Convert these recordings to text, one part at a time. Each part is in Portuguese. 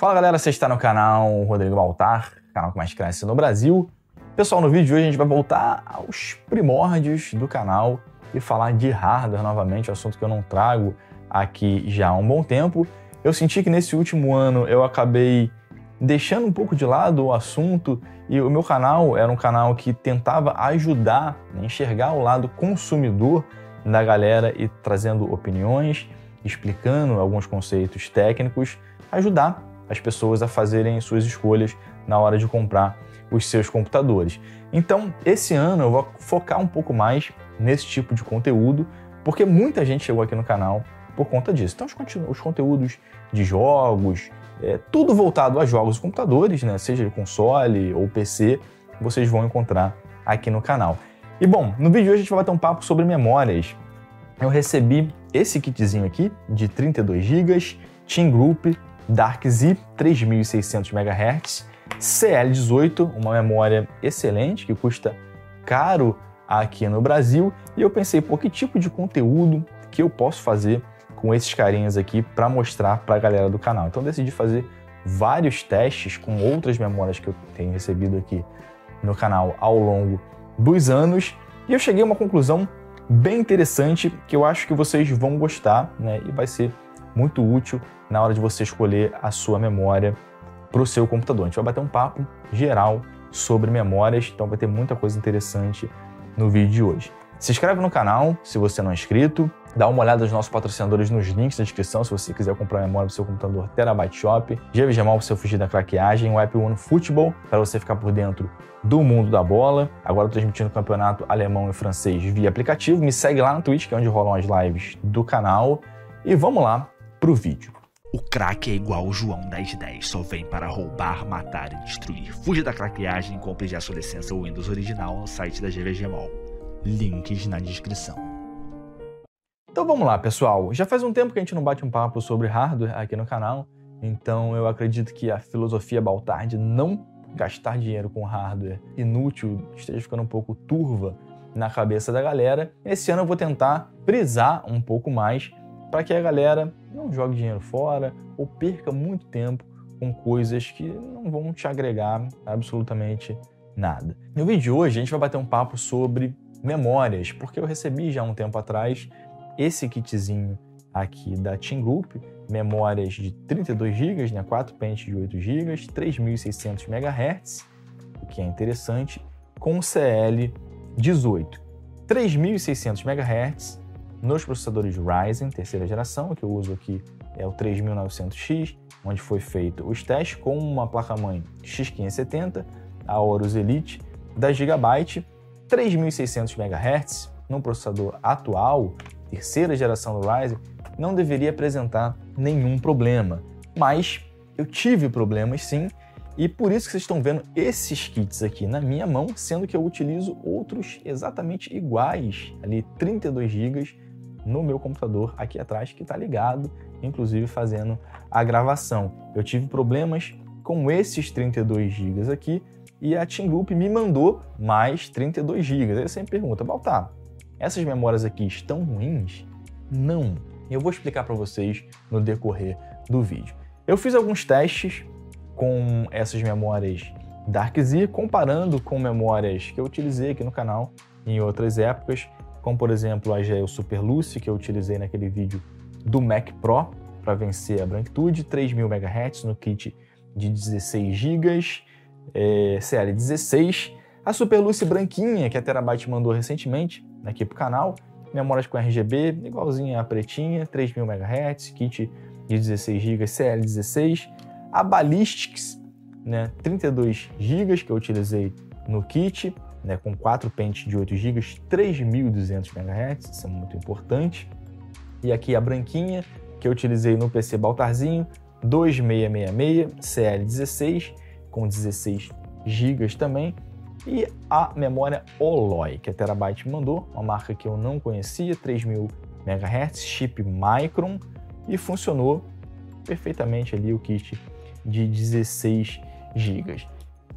Fala galera, você está no canal Rodrigo Baltar, canal que mais cresce no Brasil. Pessoal, no vídeo de hoje a gente vai voltar aos primórdios do canal e falar de hardware novamente, um assunto que eu não trago aqui já há um bom tempo. Eu senti que nesse último ano eu acabei deixando um pouco de lado o assunto e o meu canal era um canal que tentava ajudar, né, enxergar o lado consumidor da galera e trazendo opiniões, explicando alguns conceitos técnicos, ajudar as pessoas a fazerem suas escolhas na hora de comprar os seus computadores. Então, esse ano eu vou focar um pouco mais nesse tipo de conteúdo, porque muita gente chegou aqui no canal por conta disso. Então, os, os conteúdos de jogos, é, tudo voltado a jogos e computadores, né, seja de console ou PC, vocês vão encontrar aqui no canal. E bom, no vídeo de hoje a gente vai bater um papo sobre memórias. Eu recebi esse kitzinho aqui de 32 GB, Team Group DarkZ 3600 MHz, CL18, uma memória excelente que custa caro aqui no Brasil, e eu pensei, pô, que tipo de conteúdo que eu posso fazer com esses carinhas aqui para mostrar para a galera do canal. Então decidi fazer vários testes com outras memórias que eu tenho recebido aqui no canal ao longo dos anos, e eu cheguei a uma conclusão bem interessante que eu acho que vocês vão gostar, né? E vai ser muito útil na hora de você escolher a sua memória para o seu computador. A gente vai bater um papo geral sobre memórias, então vai ter muita coisa interessante no vídeo de hoje. Se inscreve no canal se você não é inscrito, dá uma olhada nos nossos patrocinadores nos links da descrição se você quiser comprar memória para o seu computador Terabyte Shop, GVGMAL para você fugir da craqueagem, o App One Football para você ficar por dentro do mundo da bola. Agora transmitindo o campeonato alemão e francês via aplicativo. Me segue lá no Twitch, que é onde rolam as lives do canal. E vamos lá pro vídeo. O craque é igual o João 1010, só vem para roubar, matar e destruir. Fuja da craqueagem e compre já sua licença Windows original no site da GVG Mall. Links na descrição. Então vamos lá, pessoal. Já faz um tempo que a gente não bate um papo sobre hardware aqui no canal, então eu acredito que a filosofia Baltar de não gastar dinheiro com hardware inútil esteja ficando um pouco turva na cabeça da galera. Esse ano eu vou tentar frisar um pouco mais para que a galera não jogue dinheiro fora ou perca muito tempo com coisas que não vão te agregar absolutamente nada. No vídeo de hoje a gente vai bater um papo sobre memórias, porque eu recebi já um tempo atrás esse kitzinho aqui da Team Group, memórias de 32 GB, né, 4 pentes de 8 GB, 3600 MHz, o que é interessante, com CL18. 3600 MHz nos processadores Ryzen terceira geração, que eu uso aqui é o 3900X, onde foi feito os testes com uma placa-mãe X570, a Aorus Elite da Gigabyte, 3600 MHz, num processador atual, terceira geração do Ryzen, não deveria apresentar nenhum problema. Mas eu tive problemas sim, e por isso que vocês estão vendo esses kits aqui na minha mão, sendo que eu utilizo outros exatamente iguais, ali 32 GB no meu computador aqui atrás que está ligado, inclusive fazendo a gravação. Eu tive problemas com esses 32 GB aqui e a Team Group me mandou mais 32 GB. Aí você me pergunta, Baltar, essas memórias aqui estão ruins? Não. Eu vou explicar para vocês no decorrer do vídeo. Eu fiz alguns testes com essas memórias DarkZ, comparando com memórias que eu utilizei aqui no canal em outras épocas como por exemplo a GEO Super Lucy, que eu utilizei naquele vídeo do Mac Pro para vencer a branquitude, 3000 MHz no kit de 16 GB, é, CL16, a Super Lucy branquinha que a Terabyte mandou recentemente aqui para o canal, memórias com RGB, igualzinha a pretinha, 3000 MHz, kit de 16 GB CL16, a Ballistics, né, 32 GB que eu utilizei no kit, né, com 4 pentes de 8 GB, 3.200 MHz, isso é muito importante. E aqui a branquinha, que eu utilizei no PC Baltarzinho, 2666 CL16, com 16 GB também. E a memória Oloy, que a Terabyte mandou, uma marca que eu não conhecia, 3.000 MHz, chip Micron, e funcionou perfeitamente ali o kit de 16 GB.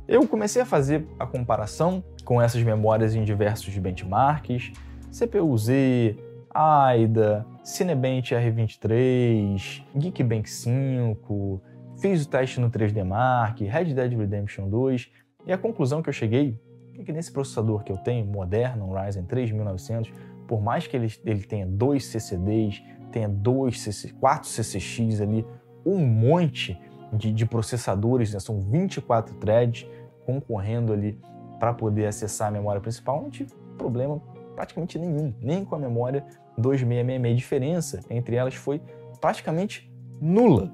Eu comecei a fazer a comparação com essas memórias em diversos benchmarks, CPU-Z, AIDA, Cinebench R23, Geekbench 5, fiz o teste no 3D Mark, Red Dead Redemption 2, e a conclusão que eu cheguei é que nesse processador que eu tenho, moderno, um Ryzen 3900, por mais que ele, ele tenha dois CCDs, tenha dois CC, quatro CCX ali, um monte de, de processadores, né? são 24 threads concorrendo ali para poder acessar a memória principal, não tive problema praticamente nenhum, nem com a memória 2666. A diferença entre elas foi praticamente nula.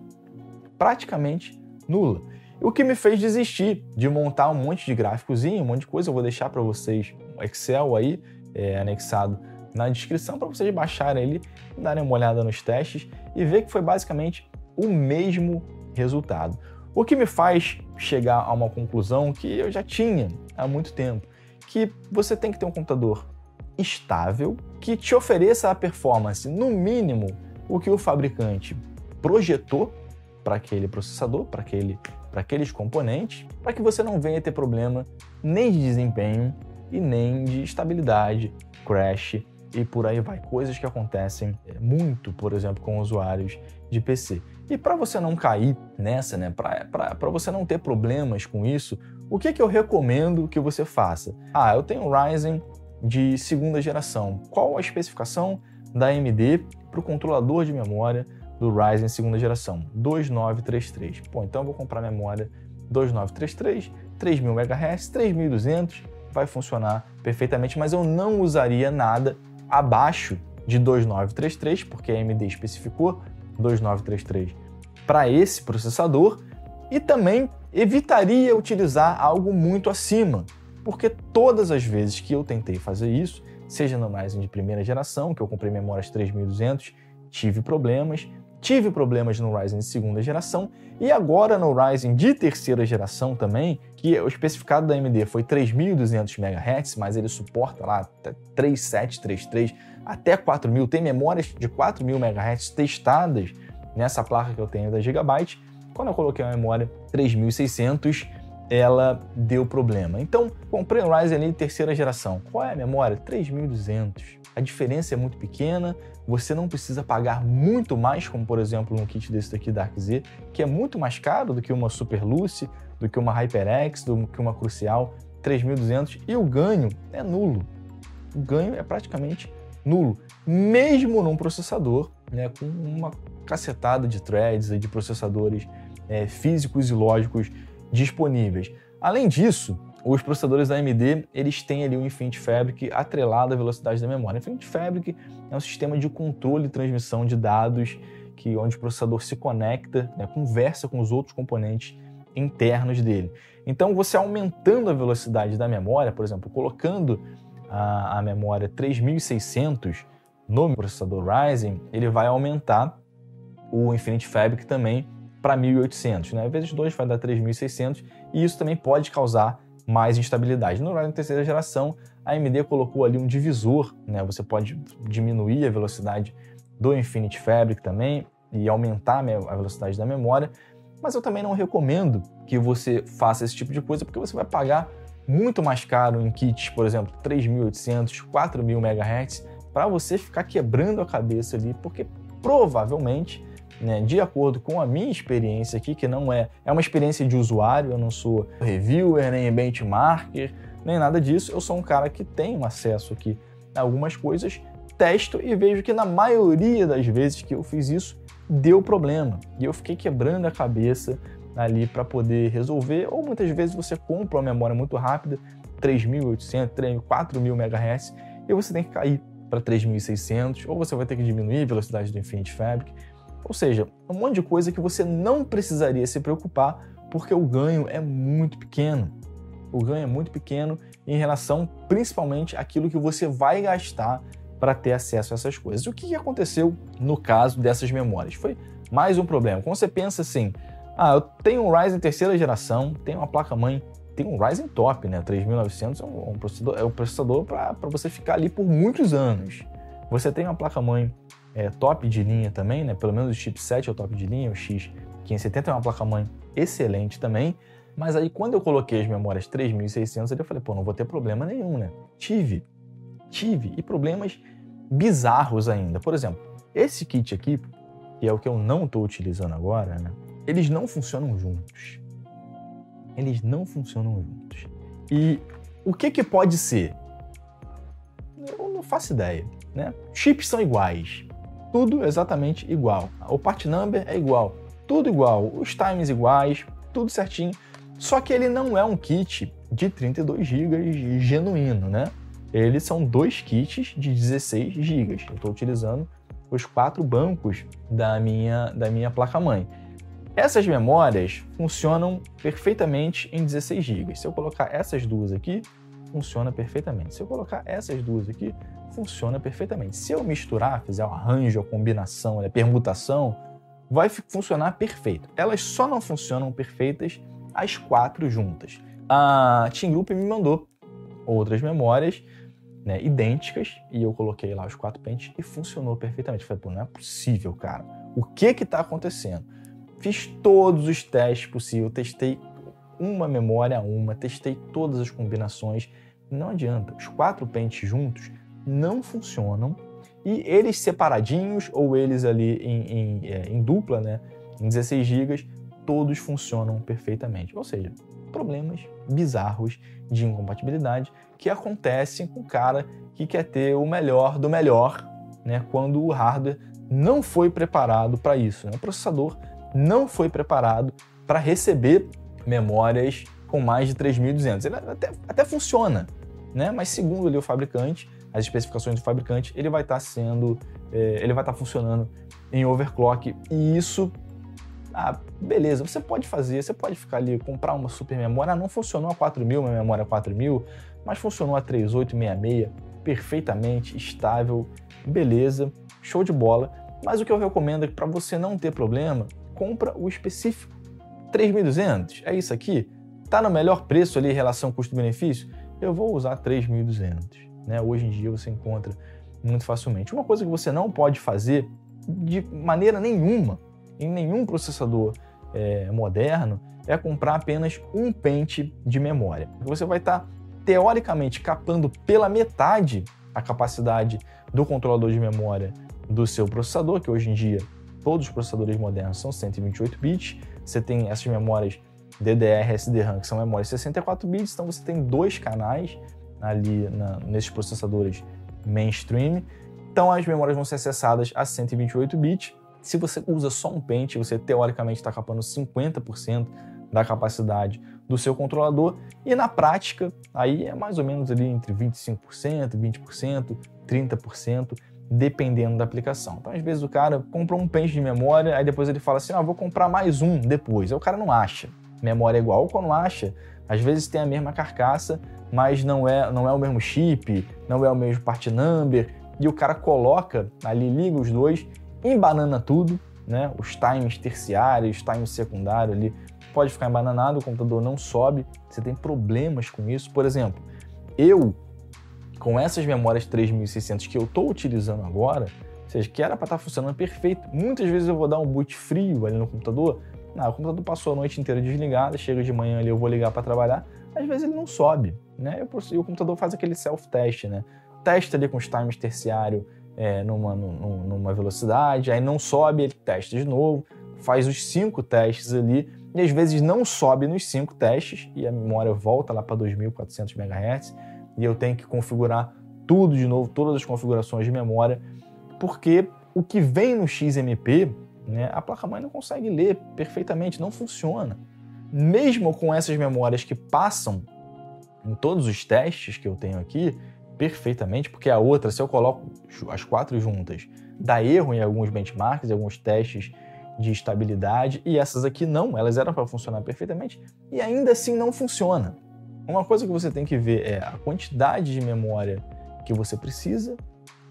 Praticamente nula. O que me fez desistir de montar um monte de gráficozinho, um monte de coisa. Eu vou deixar para vocês o Excel aí, é, anexado na descrição, para vocês baixarem ele, darem uma olhada nos testes e ver que foi basicamente o mesmo resultado. O que me faz chegar a uma conclusão que eu já tinha há muito tempo, que você tem que ter um computador estável que te ofereça a performance, no mínimo, o que o fabricante projetou para aquele processador, para aquele, aqueles componentes, para que você não venha ter problema nem de desempenho e nem de estabilidade, crash e por aí vai. Coisas que acontecem é, muito, por exemplo, com usuários de PC. E para você não cair nessa, né, para você não ter problemas com isso, o que, que eu recomendo que você faça? Ah, eu tenho um Ryzen de segunda geração. Qual a especificação da AMD para o controlador de memória do Ryzen segunda geração? 2933. Pô, então eu vou comprar memória 2933, 3000 MHz, 3200, vai funcionar perfeitamente, mas eu não usaria nada abaixo de 2933, porque a AMD especificou 2933 para esse processador e também evitaria utilizar algo muito acima, porque todas as vezes que eu tentei fazer isso, seja no Ryzen de primeira geração, que eu comprei memórias 3200, tive problemas, tive problemas no Ryzen de segunda geração e agora no Ryzen de terceira geração também, que o especificado da AMD foi 3200 MHz, mas ele suporta lá 3733 até 4000, tem memórias de 4000 MHz testadas nessa placa que eu tenho da Gigabyte. Quando eu coloquei a memória 3600, ela deu problema. Então, comprei um Ryzen ali terceira geração. Qual é a memória? 3200. A diferença é muito pequena, você não precisa pagar muito mais, como por exemplo um kit desse daqui da ArcZ, que é muito mais caro do que uma Super Lucy, do que uma HyperX, do que uma Crucial 3200 e o ganho é nulo. O ganho é praticamente nulo, mesmo num processador né, com uma cacetada de threads, de processadores é, físicos e lógicos disponíveis. Além disso, os processadores da AMD eles têm ali o Infinity Fabric atrelado à velocidade da memória. Infinity Fabric é um sistema de controle e transmissão de dados que onde o processador se conecta, né, conversa com os outros componentes internos dele. Então, você aumentando a velocidade da memória, por exemplo, colocando a, a memória 3600 no processador Ryzen, ele vai aumentar o Infinity Fabric também para 1800, né? Vezes 2 vai dar 3600 e isso também pode causar mais instabilidade. No Ryzen terceira geração, a AMD colocou ali um divisor, né? Você pode diminuir a velocidade do Infinity Fabric também e aumentar a velocidade da memória, mas eu também não recomendo que você faça esse tipo de coisa porque você vai pagar muito mais caro em kits, por exemplo, 3.800, 4.000 MHz, para você ficar quebrando a cabeça ali, porque provavelmente, né, de acordo com a minha experiência aqui, que não é, é uma experiência de usuário, eu não sou reviewer, nem benchmarker, nem nada disso, eu sou um cara que tem acesso aqui a algumas coisas, testo e vejo que na maioria das vezes que eu fiz isso, deu problema. E eu fiquei quebrando a cabeça ali para poder resolver, ou muitas vezes você compra uma memória muito rápida, 3.800, 4.000 MHz, e você tem que cair para 3.600, ou você vai ter que diminuir a velocidade do Infinity Fabric. Ou seja, um monte de coisa que você não precisaria se preocupar, porque o ganho é muito pequeno. O ganho é muito pequeno em relação principalmente àquilo que você vai gastar para ter acesso a essas coisas. O que aconteceu no caso dessas memórias? Foi mais um problema. Quando você pensa assim, ah, eu tenho um Ryzen terceira geração, tenho uma placa-mãe, tem um Ryzen top, né? 3900 é um, processador, é um processador para você ficar ali por muitos anos. Você tem uma placa-mãe é, top de linha também, né? Pelo menos o chipset é o top de linha, o X570 é uma placa-mãe excelente também. Mas aí quando eu coloquei as memórias 3600, eu falei, pô, não vou ter problema nenhum, né? Tive, tive, e problemas bizarros ainda. Por exemplo, esse kit aqui, que é o que eu não estou utilizando agora, né? eles não funcionam juntos. Eles não funcionam juntos. E o que que pode ser? Eu não faço ideia, né? Chips são iguais, tudo exatamente igual. O part number é igual, tudo igual, os times iguais, tudo certinho. Só que ele não é um kit de 32 GB genuíno, né? Eles são dois kits de 16 GB. Eu estou utilizando os quatro bancos da minha, da minha placa-mãe. Essas memórias funcionam perfeitamente em 16 GB. Se eu colocar essas duas aqui, funciona perfeitamente. Se eu colocar essas duas aqui, funciona perfeitamente. Se eu misturar, fizer o arranjo, a combinação, a permutação, vai funcionar perfeito. Elas só não funcionam perfeitas as quatro juntas. A Team Group me mandou outras memórias né, idênticas e eu coloquei lá os quatro pentes e funcionou perfeitamente. Falei, pô, não é possível, cara. O que que tá acontecendo? Fiz todos os testes possíveis, testei uma memória a uma, testei todas as combinações. Não adianta. Os quatro pentes juntos não funcionam e eles separadinhos ou eles ali em, em, é, em dupla, né, em 16 GB, todos funcionam perfeitamente. Ou seja, problemas bizarros de incompatibilidade que acontecem com o cara que quer ter o melhor do melhor, né, quando o hardware não foi preparado para isso. Né? O processador não foi preparado para receber memórias com mais de 3.200. Ele até, até funciona, né? mas segundo ali o fabricante, as especificações do fabricante, ele vai estar tá sendo, é, ele vai estar tá funcionando em overclock e isso ah, beleza, você pode fazer, você pode ficar ali, comprar uma super memória. Ah, não funcionou a 4000, minha memória 4000, mas funcionou a 3866 perfeitamente, estável, beleza, show de bola. Mas o que eu recomendo é que para você não ter problema, compra o específico. 3.200, é isso aqui? Tá no melhor preço ali em relação custo-benefício? Eu vou usar 3.200 né? Hoje em dia você encontra muito facilmente. Uma coisa que você não pode fazer de maneira nenhuma, em nenhum processador é, moderno, é comprar apenas um pente de memória. Você vai estar, tá, teoricamente, capando pela metade a capacidade do controlador de memória do seu processador, que hoje em dia todos os processadores modernos são 128 bits. Você tem essas memórias DDR, SDRAM, que são memórias 64 bits, então você tem dois canais ali na, nesses processadores mainstream. Então as memórias vão ser acessadas a 128 bits. Se você usa só um pente, você teoricamente está capando 50% da capacidade do seu controlador e na prática aí é mais ou menos ali entre 25%, 20%, 30%, dependendo da aplicação. Então às vezes o cara comprou um pente de memória, aí depois ele fala assim, ah, vou comprar mais um depois. Aí o cara não acha memória é igual, quando acha, às vezes tem a mesma carcaça, mas não é, não é o mesmo chip, não é o mesmo part number, e o cara coloca ali, liga os dois, embanana tudo, né? Os times terciários, times secundários ali, pode ficar embananado, o computador não sobe, você tem problemas com isso. Por exemplo, eu, com essas memórias 3600 que eu estou utilizando agora, ou seja, que era para estar tá funcionando perfeito, muitas vezes eu vou dar um boot frio ali no computador, não, o computador passou a noite inteira desligado, chega de manhã ali, eu vou ligar para trabalhar, às vezes ele não sobe, né? E o computador faz aquele self-test, né? Testa ali com os times terciário é, numa, numa velocidade, aí não sobe, ele testa de novo, faz os cinco testes ali, e às vezes não sobe nos cinco testes, e a memória volta lá para 2400 MHz, e eu tenho que configurar tudo de novo, todas as configurações de memória, porque o que vem no XMP né, a placa-mãe não consegue ler perfeitamente, não funciona. Mesmo com essas memórias que passam em todos os testes que eu tenho aqui, perfeitamente, porque a outra, se eu coloco as quatro juntas, dá erro em alguns benchmarks, em alguns testes de estabilidade, e essas aqui não, elas eram para funcionar perfeitamente, e ainda assim não funciona. Uma coisa que você tem que ver é a quantidade de memória que você precisa,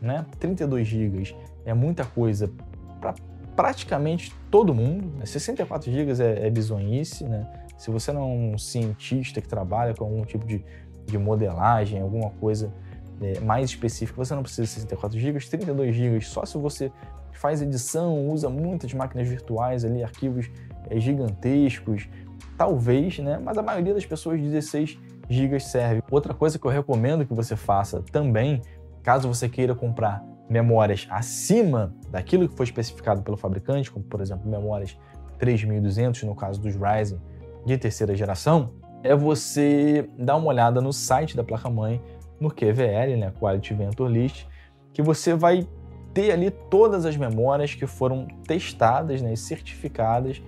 né? 32 GB é muita coisa para praticamente todo mundo. Né? 64 GB é, é bizonhice, né? Se você não é um cientista que trabalha com algum tipo de, de modelagem, alguma coisa é, mais específica, você não precisa de 64 GB, 32 GB só se você faz edição, usa muitas máquinas virtuais ali, arquivos é, gigantescos, talvez, né? Mas a maioria das pessoas 16 GB serve. Outra coisa que eu recomendo que você faça também, caso você queira comprar memórias acima daquilo que foi especificado pelo fabricante, como por exemplo memórias 3200 no caso dos Ryzen de terceira geração, é você dar uma olhada no site da placa-mãe, no QVL, né, Quality Ventor List, que você vai ter ali todas as memórias que foram testadas né, e certificadas,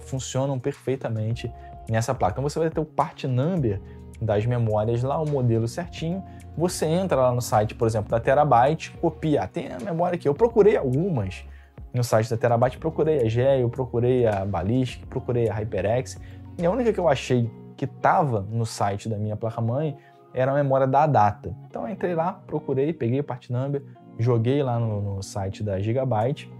funcionam perfeitamente nessa placa. Então você vai ter o part number das memórias lá, o modelo certinho. Você entra lá no site, por exemplo, da Terabyte, copia. Tem a memória aqui. Eu procurei algumas no site da Terabyte, procurei a GE, eu procurei a Ballistic, procurei a HyperX. E a única que eu achei que estava no site da minha placa-mãe era a memória da data. Então entrei lá, procurei, peguei o part number, joguei lá no, no site da Gigabyte,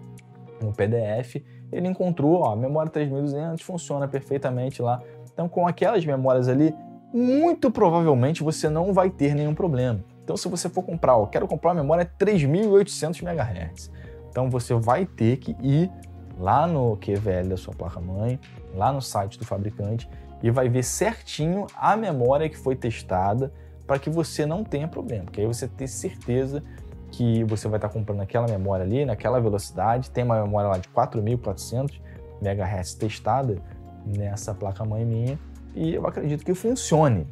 no PDF, ele encontrou, ó, memória 3200 funciona perfeitamente lá. Então com aquelas memórias ali, muito provavelmente você não vai ter nenhum problema. Então se você for comprar, ó, quero comprar uma memória 3800 MHz. Então você vai ter que ir lá no QVL da sua placa-mãe, lá no site do fabricante e vai ver certinho a memória que foi testada para que você não tenha problema, porque aí você ter certeza que você vai estar comprando aquela memória ali, naquela velocidade, tem uma memória lá de 4.400 MHz testada nessa placa-mãe minha e eu acredito que funcione.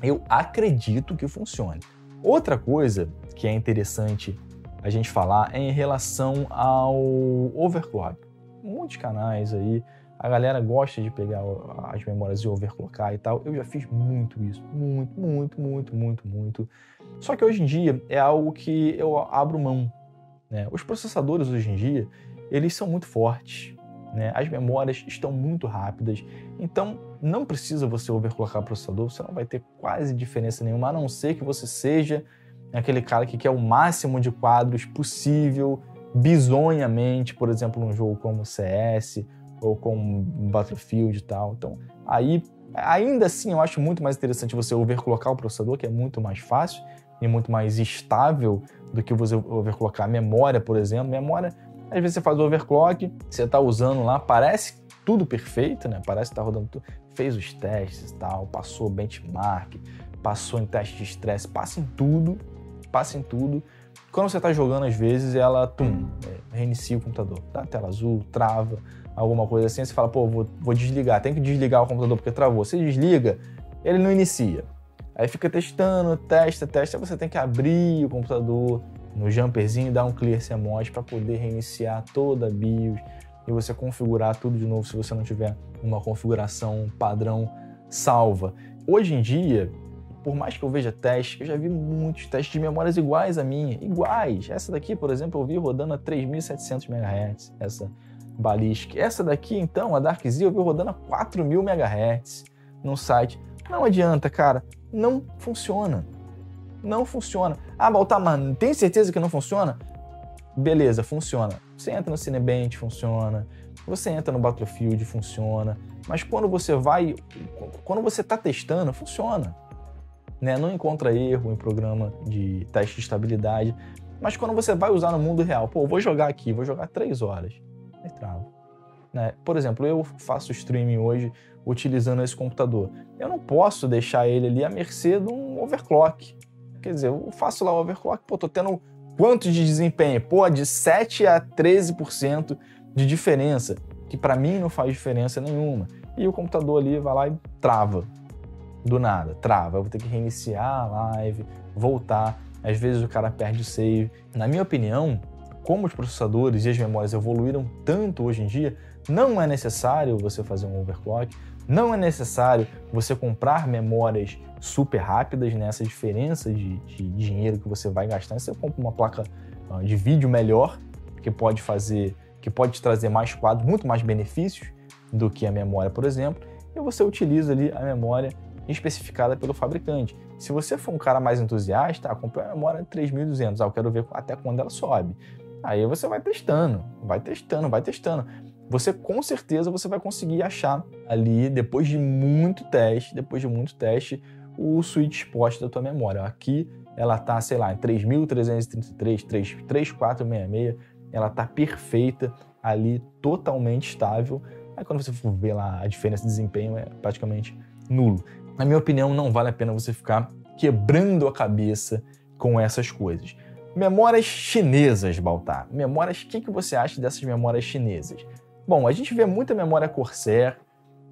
Eu acredito que funcione. Outra coisa que é interessante a gente falar é em relação ao overclock. Muitos canais aí a galera gosta de pegar as memórias e overclockar e tal. Eu já fiz muito isso. Muito, muito, muito, muito, muito. Só que hoje em dia é algo que eu abro mão. Né? Os processadores hoje em dia, eles são muito fortes. Né? As memórias estão muito rápidas. Então, não precisa você overclockar o processador. Você não vai ter quase diferença nenhuma, a não ser que você seja aquele cara que quer o máximo de quadros possível, bizonhamente, por exemplo, num jogo como CS ou com Battlefield e tal. Então, aí, ainda assim, eu acho muito mais interessante você overclockar o processador, que é muito mais fácil e muito mais estável do que você overclockar a memória, por exemplo. Memória, às vezes você faz o overclock, você está usando lá, parece tudo perfeito, né? Parece que está rodando tudo. Fez os testes e tal, passou benchmark, passou em teste de estresse, passa em tudo, passa em tudo. Quando você está jogando, às vezes, ela, tum, é, reinicia o computador. Dá tela azul, trava, alguma coisa assim, você fala, pô, vou, vou desligar, tem que desligar o computador porque travou. Você desliga, ele não inicia. Aí fica testando, testa, testa, você tem que abrir o computador no jumperzinho, dar um clear CMOS para poder reiniciar toda a BIOS e você configurar tudo de novo se você não tiver uma configuração padrão salva. Hoje em dia, por mais que eu veja testes, eu já vi muitos testes de memórias iguais à minha, iguais. Essa daqui, por exemplo, eu vi rodando a 3700 MHz, essa Ballistic. Essa daqui, então, a DarkZ, eu vi rodando a 4000 MHz no site. Não adianta, cara. Não funciona. Não funciona. Ah, Baltar, mano, tem certeza que não funciona? Beleza, funciona. Você entra no Cinebench, funciona. Você entra no Battlefield, funciona. Mas quando você vai, quando você está testando, funciona. Né? Não encontra erro em programa de teste de estabilidade. Mas quando você vai usar no mundo real, pô, vou jogar aqui, vou jogar três horas aí trava. Né? Por exemplo, eu faço streaming hoje utilizando esse computador. Eu não posso deixar ele ali à mercê de um overclock. Quer dizer, eu faço lá o overclock, pô, tô tendo quanto de desempenho? Pô, de 7 a 13% de diferença, que para mim não faz diferença nenhuma. E o computador ali vai lá e trava. Do nada, trava. Eu vou ter que reiniciar a live, voltar. Às vezes o cara perde o save. Na minha opinião, como os processadores e as memórias evoluíram tanto hoje em dia, não é necessário você fazer um overclock, não é necessário você comprar memórias super rápidas nessa diferença de, de dinheiro que você vai gastar. Você compra uma placa uh, de vídeo melhor, que pode fazer, que pode trazer mais quadros, muito mais benefícios do que a memória, por exemplo, e você utiliza ali a memória especificada pelo fabricante. Se você for um cara mais entusiasta, ah, comprei uma memória 3200, ah, eu quero ver até quando ela sobe. Aí você vai testando, vai testando, vai testando. Você com certeza você vai conseguir achar ali depois de muito teste, depois de muito teste, o sweet spot da tua memória. Aqui ela tá, sei lá, em 3333, 3466, ela tá perfeita ali, totalmente estável. Aí quando você for ver lá a diferença de desempenho é praticamente nulo. Na minha opinião, não vale a pena você ficar quebrando a cabeça com essas coisas. Memórias chinesas, Baltar. Memórias, o que, que você acha dessas memórias chinesas? Bom, a gente vê muita memória Corsair,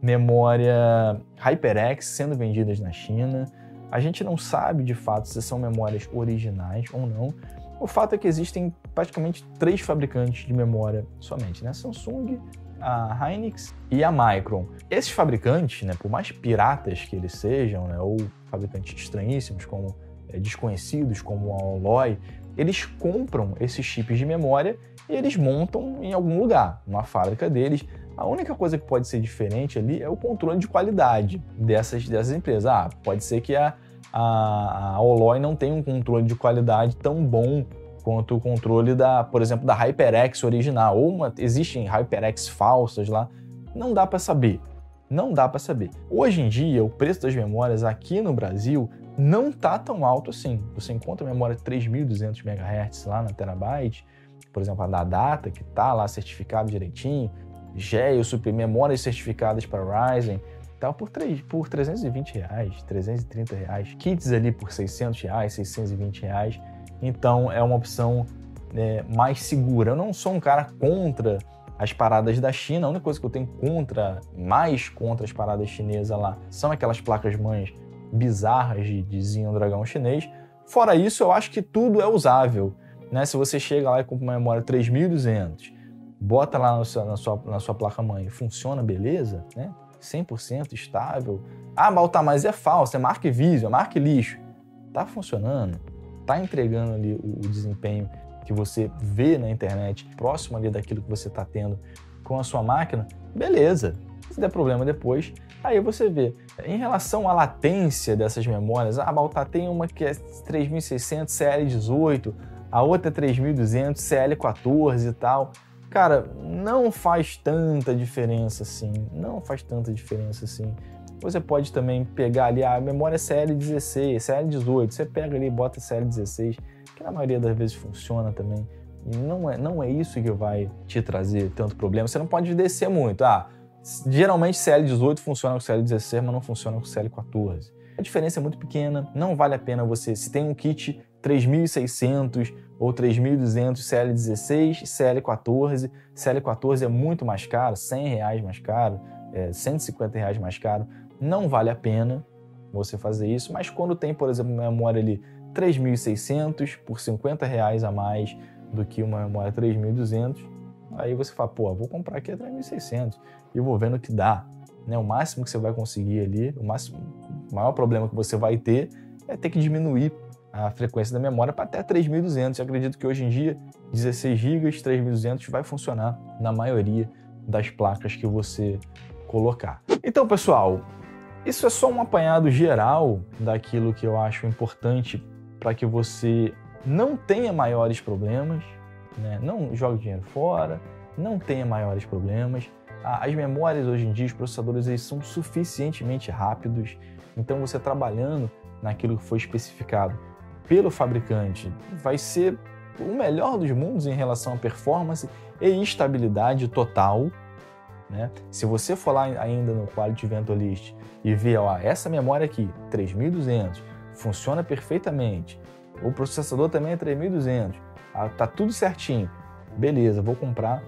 memória HyperX sendo vendidas na China. A gente não sabe de fato se são memórias originais ou não. O fato é que existem praticamente três fabricantes de memória somente, né? Samsung, a Hynix e a Micron. Esses fabricantes, né, por mais piratas que eles sejam, né, ou fabricantes estranhíssimos, como é, desconhecidos, como a Alloy, eles compram esses chips de memória e eles montam em algum lugar, numa fábrica deles. A única coisa que pode ser diferente ali é o controle de qualidade dessas, dessas empresas. Ah, pode ser que a, a, a Oloy não tenha um controle de qualidade tão bom quanto o controle da, por exemplo, da HyperX original. Ou uma, existem HyperX falsas lá. Não dá para saber. Não dá para saber. Hoje em dia, o preço das memórias aqui no Brasil não tá tão alto assim. Você encontra memória 3.200 MHz lá na Terabyte, por exemplo, a da Data, que tá lá certificado direitinho, GEO, super memórias certificadas para Ryzen, tal por, 3, por 320 reais, 330 reais, kits ali por 600 reais, 620 reais. Então é uma opção é, mais segura. Eu não sou um cara contra as paradas da China. A única coisa que eu tenho contra, mais contra as paradas chinesas lá, são aquelas placas mães bizarras de, de Zinho Dragão chinês. Fora isso, eu acho que tudo é usável. Né? Se você chega lá e compra uma memória 3200, bota lá sua, na sua, na sua placa-mãe funciona beleza, né? 100% estável. Ah, mas o mais é falso, é marca Visio, é marca lixo. Tá funcionando, tá entregando ali o, o desempenho que você vê na internet, próximo ali daquilo que você está tendo com a sua máquina, beleza. Se der problema depois, aí você vê. Em relação à latência dessas memórias, a Baltar tem uma que é 3600 CL18, a outra é 3200 CL14 e tal. Cara, não faz tanta diferença assim, não faz tanta diferença assim. Você pode também pegar ali a memória CL16, CL18, você pega ali e bota CL16, que na maioria das vezes funciona também. E não é, não é isso que vai te trazer tanto problema. Você não pode descer muito. Ah, geralmente CL18 funciona com CL16, mas não funciona com CL14. A diferença é muito pequena, não vale a pena você, se tem um kit 3600 ou 3200 CL16, CL14, CL14 é muito mais caro, 100 reais mais caro, é, 150 reais mais caro, não vale a pena você fazer isso, mas quando tem, por exemplo, uma memória ali 3600 por 50 reais a mais do que uma memória 3200, aí você fala, pô, vou comprar aqui a 3600 e vou vendo o que dá. Né? O máximo que você vai conseguir ali, o, máximo, o maior problema que você vai ter é ter que diminuir a frequência da memória para até 3200. Eu acredito que hoje em dia 16 GB, 3200 vai funcionar na maioria das placas que você colocar. Então, pessoal, isso é só um apanhado geral daquilo que eu acho importante para que você não tenha maiores problemas, né? não jogue dinheiro fora, não tenha maiores problemas. As memórias hoje em dia, os processadores, eles são suficientemente rápidos, então você trabalhando naquilo que foi especificado pelo fabricante vai ser o melhor dos mundos em relação à performance e estabilidade total. Né? Se você for lá ainda no Quality Ventor List e ver essa memória aqui, 3200, funciona perfeitamente, o processador também é 3200, ah, tá tudo certinho, beleza, vou comprar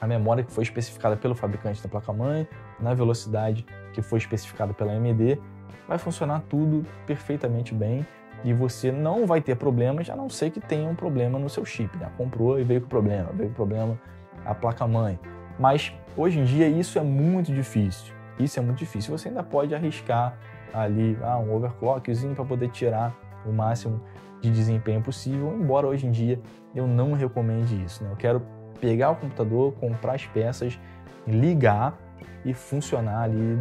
a memória que foi especificada pelo fabricante da placa-mãe, na velocidade que foi especificada pela AMD, vai funcionar tudo perfeitamente bem e você não vai ter problemas, a não ser que tenha um problema no seu chip. Né? Comprou e veio com problema, veio com problema a placa-mãe. Mas hoje em dia isso é muito difícil. Isso é muito difícil. Você ainda pode arriscar ali ah, um overclockzinho para poder tirar o máximo de desempenho possível, embora hoje em dia eu não recomende isso. Né? Eu quero pegar o computador, comprar as peças, ligar e funcionar ali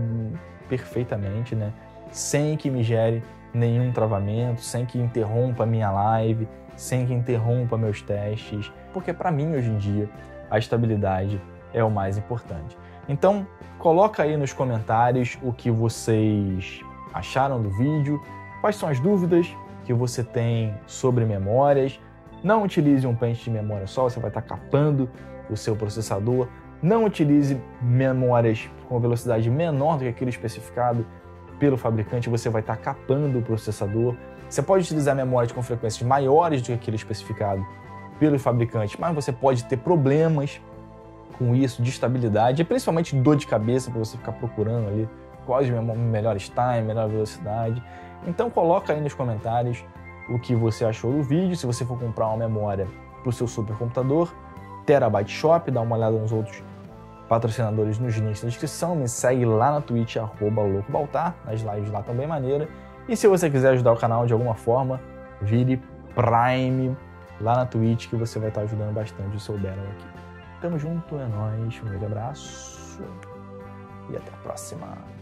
perfeitamente, né? sem que me gere nenhum travamento, sem que interrompa minha live, sem que interrompa meus testes, porque para mim hoje em dia a estabilidade é o mais importante. Então, coloca aí nos comentários o que vocês acharam do vídeo, quais são as dúvidas que você tem sobre memórias. Não utilize um pente de memória só, você vai estar capando o seu processador. Não utilize memórias com velocidade menor do que aquele especificado pelo fabricante, você vai estar capando o processador. Você pode utilizar memórias com frequências maiores do que aquele especificado pelo fabricante, mas você pode ter problemas com isso, de estabilidade, e principalmente dor de cabeça para você ficar procurando ali quais melhores time, melhor velocidade. Então coloca aí nos comentários o que você achou do vídeo, se você for comprar uma memória para o seu supercomputador, Terabyte Shop, dá uma olhada nos outros patrocinadores nos links na descrição, me segue lá na Twitch, arroba LoucoBaltar, as lives lá estão bem maneiras. E se você quiser ajudar o canal de alguma forma, vire Prime lá na Twitch que você vai estar ajudando bastante o seu Battle aqui. Tamo junto, é nóis, um grande abraço e até a próxima.